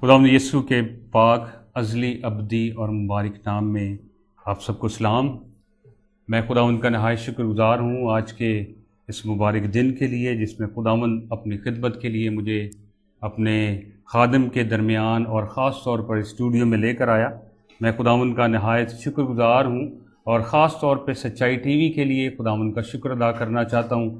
خدا یسو کے پاک ازلی ابدی اور مبارک نام میں آپ سب کو سلام۔ میں خدا ان کا نہایت شکر گزار ہوں آج کے اس مبارک دن کے لیے، جس میں خداون اپنی خدمت کے لیے مجھے اپنے خادم کے درمیان اور خاص طور پر اسٹوڈیو میں لے کر آیا۔ میں خداون کا نہایت شکر گزار ہوں اور خاص طور پہ سچائی ٹی وی کے لیے خداون کا شکر ادا کرنا چاہتا ہوں،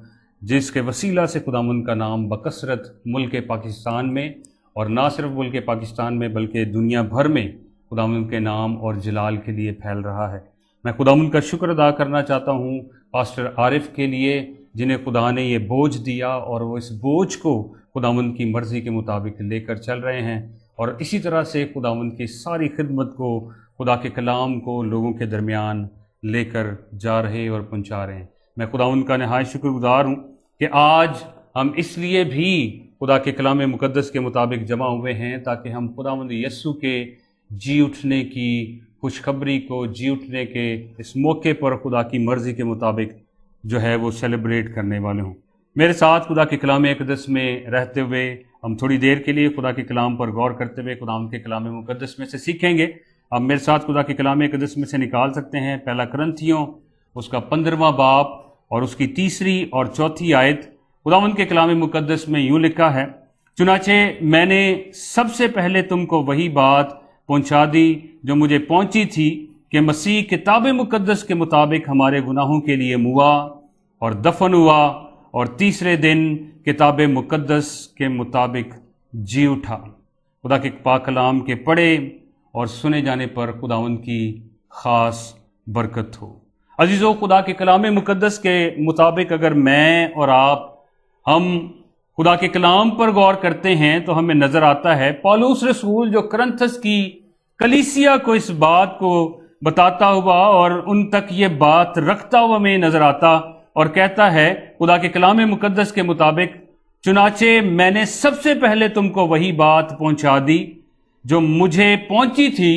جس کے وسیلہ سے خداون کا نام بکثرت ملک پاکستان میں اور نہ صرف ملک پاکستان میں بلکہ دنیا بھر میں خداون کے نام اور جلال کے لیے پھیل رہا ہے۔ میں خداون کا شکر ادا کرنا چاہتا ہوں پاسٹر عارف کے لیے، جنہیں خدا نے یہ بوجھ دیا اور وہ اس بوجھ کو خداون کی مرضی کے مطابق لے کر چل رہے ہیں۔ اور اسی طرح سے خداون کی ساری خدمت کو، خدا کے کلام کو لوگوں کے درمیان لے کر جا رہے اور پہنچا رہے ہیں۔ میں خداون کا نہایت شکر گزار ہوں کہ آج ہم اس لیے بھی خدا کے کلام مقدس کے مطابق جمع ہوئے ہیں تاکہ ہم خدا مند یسو کے جی اٹھنے کی خوشخبری کو جی اٹھنے کے اس موقع پر خدا کی مرضی کے مطابق جو ہے وہ سیلیبریٹ کرنے والے ہوں۔ میرے ساتھ خدا کے کلام اقدس میں رہتے ہوئے ہم تھوڑی دیر کے لیے خدا کے کلام پر غور کرتے ہوئے خدا کے کلام مقدس میں سے سیکھیں گے۔ اب میرے ساتھ خدا کے کلام اقدس میں سے نکال سکتے ہیں۔ پہلا کرنتھیوں، اس کا پندرواں باپ اور اس کی تیسری اور چوتھی آیت خداون کے کلام مقدس میں یوں لکھا ہے، چنانچہ میں نے سب سے پہلے تم کو وہی بات پہنچا دی جو مجھے پہنچی تھی کہ مسیح کتاب مقدس کے مطابق ہمارے گناہوں کے لیے موا اور دفن ہوا اور تیسرے دن کتاب مقدس کے مطابق جی اٹھا۔ خدا کے پاک کلام کے پڑھے اور سنے جانے پر خداون کی خاص برکت ہو۔ عزیز و خدا کے کلام مقدس کے مطابق اگر میں اور آپ ہم خدا کے کلام پر غور کرتے ہیں تو ہمیں نظر آتا ہے پالوس رسول جو کرنتھس کی کلیسیا کو اس بات کو بتاتا ہوا اور ان تک یہ بات رکھتا ہوا میں نظر آتا اور کہتا ہے، خدا کے کلام مقدس کے مطابق، چنانچہ میں نے سب سے پہلے تم کو وہی بات پہنچا دی جو مجھے پہنچی تھی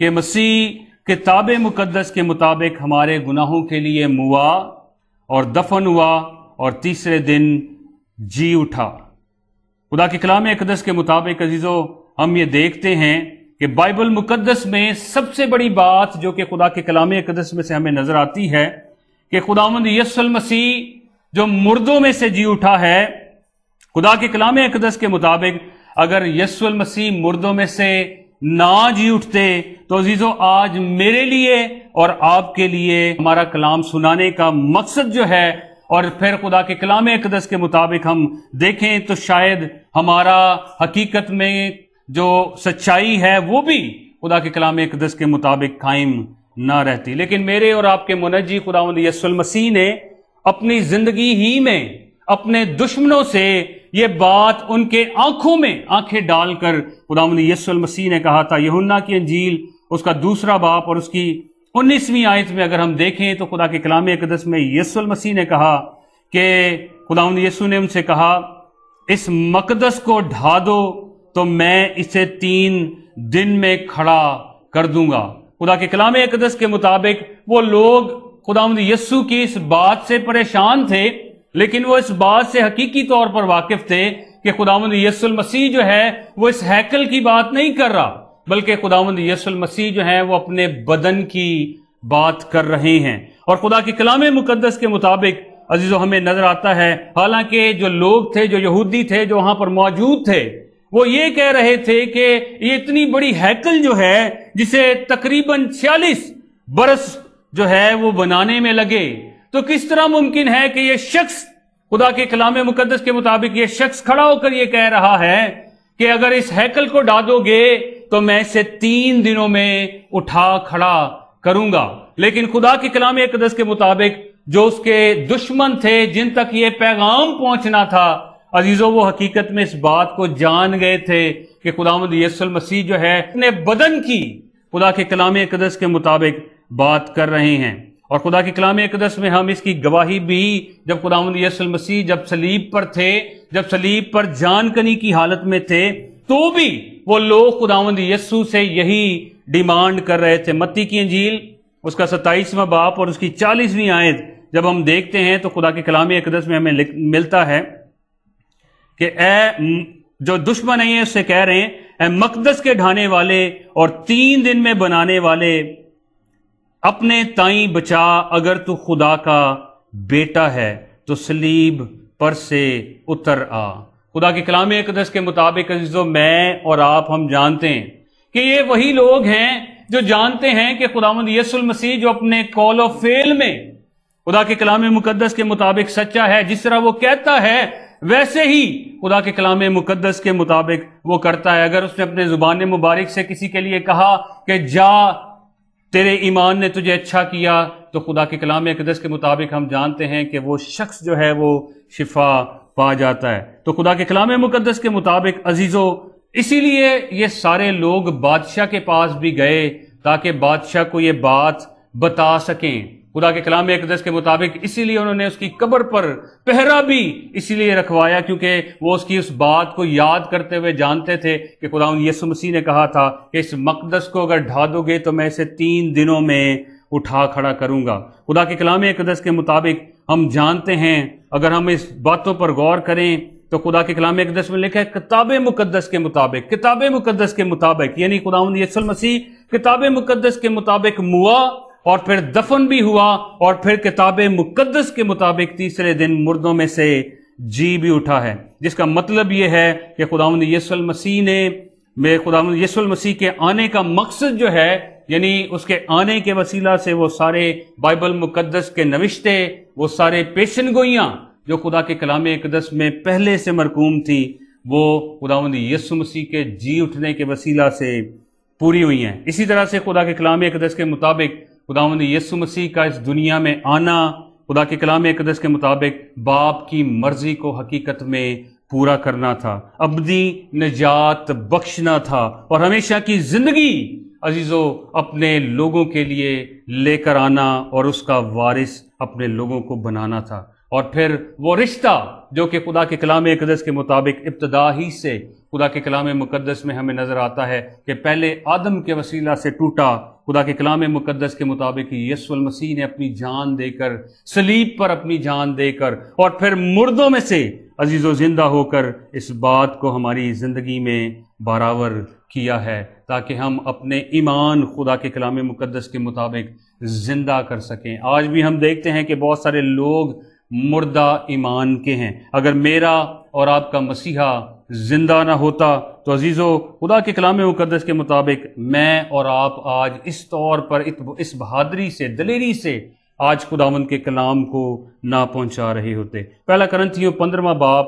کہ مسیح کتاب مقدس کے مطابق ہمارے گناہوں کے لیے موا اور دفن ہوا اور تیسرے دن جی اٹھا۔ خدا کے کلام اقدس کے مطابق عزیزو، ہم یہ دیکھتے ہیں کہ بائبل مقدس میں سب سے بڑی بات جو کہ خدا کے کلام اقدس میں سے ہمیں نظر آتی ہے کہ خدا مند یس المسیح جو مردوں میں سے جی اٹھا ہے، خدا کے کلام اقدس کے مطابق اگر یس المسیح مردوں میں سے نہ جی اٹھتے تو عزیزو، آج میرے لیے اور آپ کے لیے ہمارا کلام سنانے کا مقصد جو ہے اور پھر خدا کے کلام اقدس کے مطابق ہم دیکھیں تو شاید ہمارا حقیقت میں جو سچائی ہے وہ بھی خدا کے کلام اقدس کے مطابق قائم نہ رہتی۔ لیکن میرے اور آپ کے منجی خدا یس المسیح نے اپنی زندگی ہی میں اپنے دشمنوں سے یہ بات ان کے آنکھوں میں آنکھیں ڈال کر خدا یس المسیح نے کہا تھا یہنا کی انجیل، اس کا دوسرا باپ اور اس کی انیسویں آیت میں اگر ہم دیکھیں تو خدا کے کلام اقدس میں یسو المسیح نے کہا کہ خدا یسو نے ان سے کہا، اس مقدس کو ڈھا دو تو میں اسے تین دن میں کھڑا کر دوں گا۔ خدا کے کلام اقدس کے مطابق وہ لوگ خدا یسو کی اس بات سے پریشان تھے، لیکن وہ اس بات سے حقیقی طور پر واقف تھے کہ خدا یسو المسیح جو ہے وہ اس ہیکل کی بات نہیں کر رہا۔ بلکہ خداوند یس المسیح جو ہیں وہ اپنے بدن کی بات کر رہے ہیں۔ اور خدا کے کلام مقدس کے مطابق عزیز و ہمیں نظر آتا ہے، حالانکہ جو لوگ تھے، جو یہودی تھے، جو وہاں پر موجود تھے، وہ یہ کہہ رہے تھے کہ یہ اتنی بڑی ہیکل جو ہے، جسے تقریباً چھیالیس برس جو ہے وہ بنانے میں لگے۔ تو کس طرح ممکن ہے کہ یہ شخص، خدا کے کلام مقدس کے مطابق یہ شخص کھڑا ہو کر یہ کہہ رہا ہے کہ اگر اس ہیکل کو ڈادو گے تو میں اسے تین دنوں میں اٹھا کھڑا کروں گا۔ لیکن خدا کے کلام اقدس کے مطابق جو اس کے دشمن تھے، جن تک یہ پیغام پہنچنا تھا، عزیزوں، وہ حقیقت میں اس بات کو جان گئے تھے کہ خدا مد یس المسیح جو ہے، اپنے بدن کی خدا کے کلام اقدس کے مطابق بات کر رہے ہیں۔ اور خدا کے کلام اقدس میں ہم اس کی گواہی بھی جب خدا یس المسیح جب سلیب پر تھے، جب سلیب پر جان کنی کی حالت میں تھے، تو بھی وہ لوگ خداوند یسو سے یہی ڈیمانڈ کر رہے تھے۔ متی کی انجیل، اس کا ستائیسواں باپ اور اس کی چالیسویں آیت۔ جب ہم دیکھتے ہیں تو خدا کے کلامی اقدس میں ہمیں ملتا ہے کہ اے جو دشمن ہیں اس سے کہہ رہے ہیں، اے مقدس کے ڈھانے والے اور تین دن میں بنانے والے اپنے تائیں بچا، اگر تو خدا کا بیٹا ہے، تو سلیب پر سے اتر آ۔ خدا کے کلام اقدس کے مطابق عزیزو، میں اور آپ ہم جانتے ہیں کہ یہ وہی لوگ ہیں جو جانتے ہیں کہ خدا مند یس المسیح جو اپنے کال و فیل میں خدا کے کلام مقدس کے مطابق سچا ہے، جس طرح وہ کہتا ہے، ویسے ہی خدا کے کلام مقدس کے مطابق وہ کرتا ہے۔ اگر اس نے اپنے زبان مبارک سے کسی کے لیے کہا کہ جا تیرے ایمان نے تجھے اچھا کیا تو خدا کے کلام اقدس کے مطابق ہم جانتے ہیں کہ وہ شخص جو ہے وہ شفا پا جاتا ہے۔ تو خدا کے کلام مقدس کے مطابق عزیزو، اسی لیے یہ سارے لوگ بادشاہ کے پاس بھی گئے تاکہ بادشاہ کو یہ بات بتا سکیں۔ خدا کے کلام اقدس کے مطابق اسی لیے انہوں نے اس کی قبر پر پہرا بھی اسی لیے رکھوایا، کیونکہ وہ اس کی اس بات کو یاد کرتے ہوئے جانتے تھے کہ خدا یسو مسیح نے کہا تھا کہ اس مقدس کو اگر ڈھا دو گے تو میں اسے تین دنوں میں اٹھا کھڑا کروں گا۔ خدا کے کلام اقدس کے مطابق ہم جانتے ہیں، اگر ہم اس باتوں پر غور کریں تو خدا کے کلام اقدس میں لکھا ہے، کتاب مقدس کے مطابق، کتاب مقدس کے مطابق یعنی خدا یسو مسیح کتاب مقدس کے مطابق موا اور پھر دفن بھی ہوا اور پھر کتاب مقدس کے مطابق تیسرے دن مردوں میں سے جی بھی اٹھا ہے۔ جس کا مطلب یہ ہے کہ خدا یسو المسیح نے میں خدا یسو المسیح کے آنے کا مقصد جو ہے یعنی اس کے آنے کے وسیلہ سے وہ سارے بائبل مقدس کے نوشتے، وہ سارے پیشن گوئیاں جو خدا کے کلام اقدس میں پہلے سے مرکوم تھی وہ خدا یسو مسیح کے جی اٹھنے کے وسیلہ سے پوری ہوئی ہیں۔ اسی طرح سے خدا کے کلام اقدس کے مطابق خداوند یسو مسیح کا اس دنیا میں آنا، خدا کے کلام اقدس کے مطابق باپ کی مرضی کو حقیقت میں پورا کرنا تھا۔ ابدی نجات بخشنا تھا اور ہمیشہ کی زندگی عزیزو اپنے لوگوں کے لیے لے کر آنا اور اس کا وارث اپنے لوگوں کو بنانا تھا۔ اور پھر وہ رشتہ جو کہ خدا کے کلام اقدس کے مطابق ابتدا ہی سے خدا کے کلام مقدس میں ہمیں نظر آتا ہے کہ پہلے آدم کے وسیلہ سے ٹوٹا، خدا کے کلام مقدس کے مطابق یسو المسیح نے اپنی جان دے کر سلیب پر اپنی جان دے کر اور پھر مردوں میں سے عزیز و زندہ ہو کر اس بات کو ہماری زندگی میں برابر کیا ہے تاکہ ہم اپنے ایمان خدا کے کلام مقدس کے مطابق زندہ کر سکیں۔ آج بھی ہم دیکھتے ہیں کہ بہت سارے لوگ مردہ ایمان کے ہیں۔ اگر میرا اور آپ کا مسیحا زندہ نہ ہوتا۔ تو عزیزو، خدا کے کلام مقدس کے مطابق میں اور آپ آج اس طور پر اس بہادری سے، دلیری سے آج خداون کے کلام کو نہ پہنچا رہے ہوتے۔ پہلا کرنتھیوں پندرواں باپ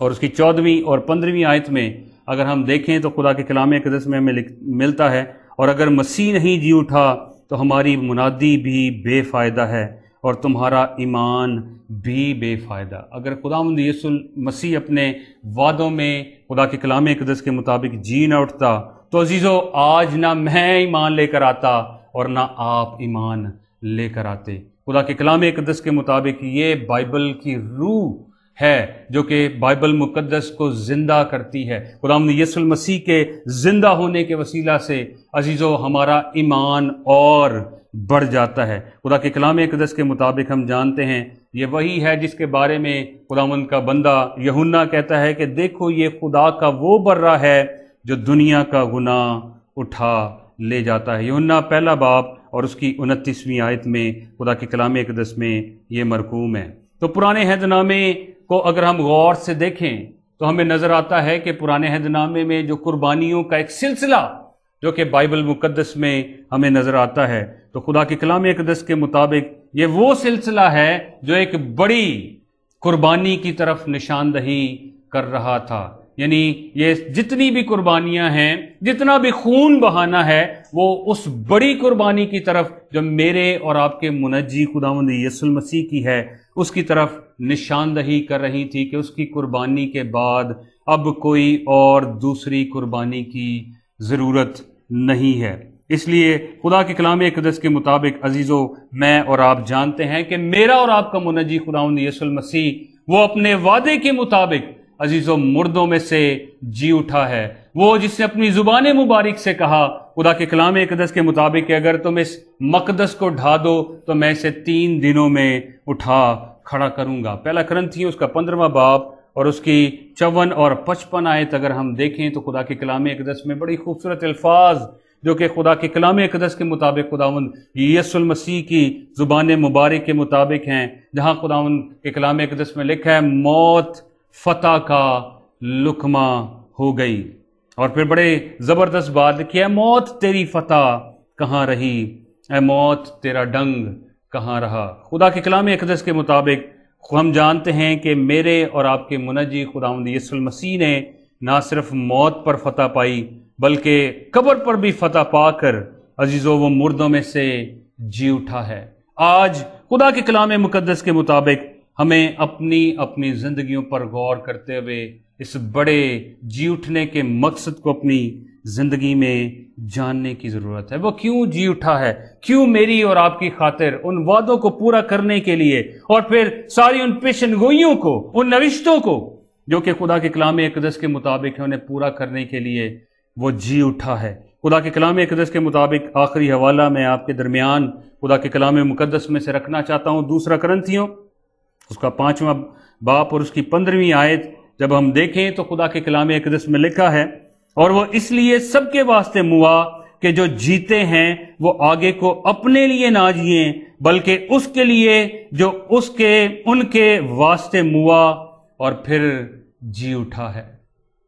اور اس کی چودھویں اور پندرہویں آیت میں اگر ہم دیکھیں تو خدا کے کلام قدس میں ہمیں ملتا ہے، اور اگر مسیح نہیں جی اٹھا تو ہماری منادی بھی بے فائدہ ہے۔ اور تمہارا ایمان بھی بے فائدہ۔ اگر خدا مند یس المسیح اپنے وعدوں میں خدا کے کلام اقدس کے مطابق جی نہ اٹھتا، تو عزیزو، آج نہ میں ایمان لے کر آتا اور نہ آپ ایمان لے کر آتے۔ خدا کے کلام اقدس کے مطابق یہ بائبل کی روح ہے جو کہ بائبل مقدس کو زندہ کرتی ہے۔ خدا یس المسیح کے زندہ ہونے کے وسیلہ سے عزیزو، ہمارا ایمان اور بڑھ جاتا ہے۔ خدا کے کلام اقدس کے مطابق ہم جانتے ہیں، یہ وہی ہے جس کے بارے میں خدا کا بندہ یہنا کہتا ہے کہ دیکھو، یہ خدا کا وہ برہ ہے جو دنیا کا گناہ اٹھا لے جاتا ہے۔ یہنا پہلا باپ اور اس کی انتیسویں آیت میں خدا کے کلام اقدس میں یہ مرکوم ہے۔ تو پرانے حید نامے کو اگر ہم غور سے دیکھیں تو ہمیں نظر آتا ہے کہ پرانے حید نامے میں جو قربانیوں کا ایک سلسلہ جو کہ بائبل مقدس میں ہمیں نظر آتا ہے تو خدا کے کلام اقدس کے مطابق یہ وہ سلسلہ ہے جو ایک بڑی قربانی کی طرف نشاندہی کر رہا تھا۔ یعنی یہ جتنی بھی قربانیاں ہیں، جتنا بھی خون بہانا ہے، وہ اس بڑی قربانی کی طرف جو میرے اور آپ کے منجی خدا مند یس المسیح کی ہے، اس کی طرف نشاندہی کر رہی تھی کہ اس کی قربانی کے بعد اب کوئی اور دوسری قربانی کی ضرورت نہیں ہے۔ اس لیے خدا کے کلام اقدس کے مطابق عزیزو، میں اور آپ جانتے ہیں کہ میرا اور آپ کا منجی خدا یس المسیح وہ اپنے وعدے کے مطابق عزیز و مردوں میں سے جی اٹھا ہے۔ وہ جس نے اپنی زبان مبارک سے کہا، خدا کے کلام اقدس کے مطابق کہ اگر تم اس مقدس کو ڈھا دو، تو میں اسے تین دنوں میں اٹھا کھڑا کروں گا۔ پہلا کرنتھی اس کا پندرواں باپ اور اس کی چون اور پچپن آیت اگر ہم دیکھیں تو خدا کے کلام اقدس میں بڑی خوبصورت الفاظ جو کہ خدا کے کلام اقدس کے مطابق خداون یس المسیح کی زبان مبارک کے مطابق ہیں، جہاں خداون کے کلام اقدس میں لکھا ہے، موت فتح کا لکمہ ہو گئی۔ اور پھر بڑے زبردست بات لکھی ہے، موت تیری فتح کہاں رہی؟ اے موت، تیرا ڈنگ کہاں رہا؟ خدا کے کلام اقدس کے مطابق ہم جانتے ہیں کہ میرے اور آپ کے منجی خداوند یس المسیح نے نہ صرف موت پر فتح پائی بلکہ قبر پر بھی فتح پا کر عزیزو وہ مردوں میں سے جی اٹھا ہے۔ آج خدا کے کلام مقدس کے مطابق ہمیں اپنی اپنی زندگیوں پر غور کرتے ہوئے اس بڑے جی اٹھنے کے مقصد کو اپنی زندگی میں جاننے کی ضرورت ہے۔ وہ کیوں جی اٹھا ہے؟ کیوں میری اور آپ کی خاطر ان وعدوں کو پورا کرنے کے لیے اور پھر ساری ان پیشن گوئیوں کو، ان نوشتوں کو جو کہ خدا کے کلام اقدس کے مطابق ہے انہیں پورا کرنے کے لیے وہ جی اٹھا ہے۔ خدا کے کلام اقدس کے مطابق آخری حوالہ میں آپ کے درمیان خدا کے کلام مقدس میں سے رکھنا چاہتا ہوں۔ دوسرا کرنتھیوں، اس کا پانچواں باپ اور اس کی پندرہویں آیت جب ہم دیکھیں تو خدا کے کلام اقدس میں لکھا ہے، اور وہ اس لیے سب کے واسطے موا کہ جو جیتے ہیں وہ آگے کو اپنے لیے نہ جیئیں، بلکہ اس کے لیے جو اس کے، ان کے واسطے موا اور پھر جی اٹھا ہے۔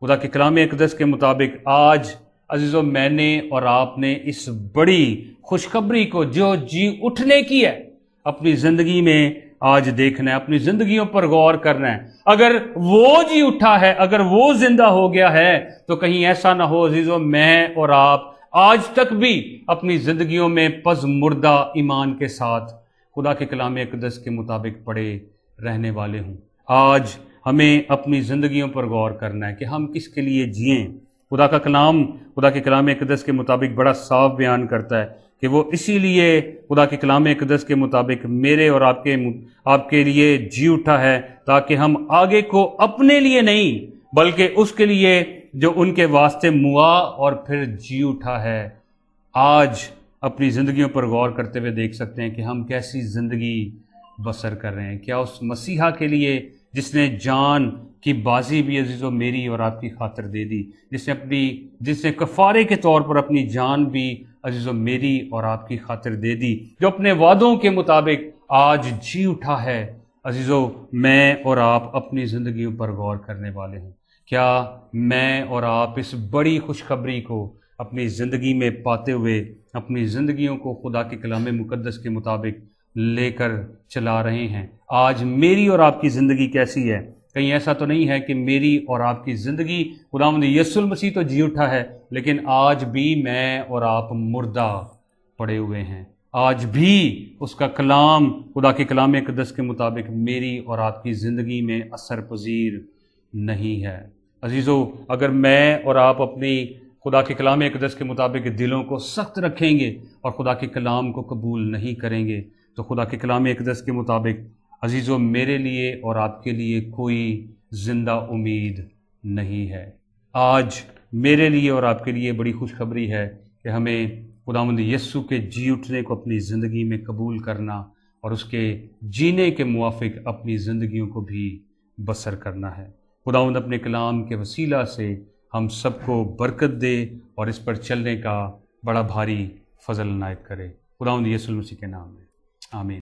خدا کے کلام اقدس کے مطابق آج عزیز و میں نے اور آپ نے اس بڑی خوشخبری کو جو جی اٹھنے کی ہے، اپنی زندگی میں آج دیکھنا ہے، اپنی زندگیوں پر غور کرنا ہے۔ اگر وہ جی اٹھا ہے، اگر وہ زندہ ہو گیا ہے، تو کہیں ایسا نہ ہو عزیزو میں اور آپ آج تک بھی اپنی زندگیوں میں پز مردہ ایمان کے ساتھ خدا کے کلام اقدس کے مطابق پڑے رہنے والے ہوں۔ آج ہمیں اپنی زندگیوں پر غور کرنا ہے کہ ہم کس کے لیے جئیں خدا کا کلام، خدا کے کلام اقدس کے مطابق بڑا صاف بیان کرتا ہے کہ وہ اسی لیے خدا کے کلام اقدس کے مطابق میرے اور آپ کے آپ کے لیے جی اٹھا ہے تاکہ ہم آگے کو اپنے لیے نہیں، بلکہ اس کے لیے جو ان کے واسطے موا اور پھر جی اٹھا ہے۔ آج اپنی زندگیوں پر غور کرتے ہوئے دیکھ سکتے ہیں کہ ہم کیسی زندگی بسر کر رہے ہیں۔ کیا اس مسیحا کے لیے جس نے جان کی بازی بھی عزیز و میری اور آپ کی خاطر دے دی، جس نے اپنی، جس نے کفارے کے طور پر اپنی جان بھی عزیز و میری اور آپ کی خاطر دے دی، جو اپنے وعدوں کے مطابق آج جی اٹھا ہے۔ عزیز و میں اور آپ اپنی زندگیوں پر غور کرنے والے ہیں۔ کیا میں اور آپ اس بڑی خوشخبری کو اپنی زندگی میں پاتے ہوئے، اپنی زندگیوں کو خدا کے کلام مقدس کے مطابق لے کر چلا رہے ہیں۔ آج میری اور آپ کی زندگی کیسی ہے؟ کہیں ایسا تو نہیں ہے کہ میری اور آپ کی زندگی خدا مند یس المسیح تو جی اٹھا ہے، لیکن آج بھی میں اور آپ مردہ پڑے ہوئے ہیں۔ آج بھی اس کا کلام، خدا کے کلام اقدس کے مطابق میری اور آپ کی زندگی میں اثر پذیر نہیں ہے۔ عزیزو، اگر میں اور آپ اپنی خدا کے کلام اقدس کے مطابق دلوں کو سخت رکھیں گے اور خدا کے کلام کو قبول نہیں کریں گے تو خدا کے کلام اقدس کے مطابق عزیزو، میرے لیے اور آپ کے لیے کوئی زندہ امید نہیں ہے۔ آج میرے لیے اور آپ کے لیے بڑی خوشخبری ہے کہ ہمیں خدا مند یسو کے جی اٹھنے کو اپنی زندگی میں قبول کرنا اور اس کے جینے کے موافق اپنی زندگیوں کو بھی بسر کرنا ہے۔ خدا مند اپنے کلام کے وسیلہ سے ہم سب کو برکت دے اور اس پر چلنے کا بڑا بھاری فضل عنایت کرے۔ خدا مند یسو المسیح کے نام میں۔ Amen.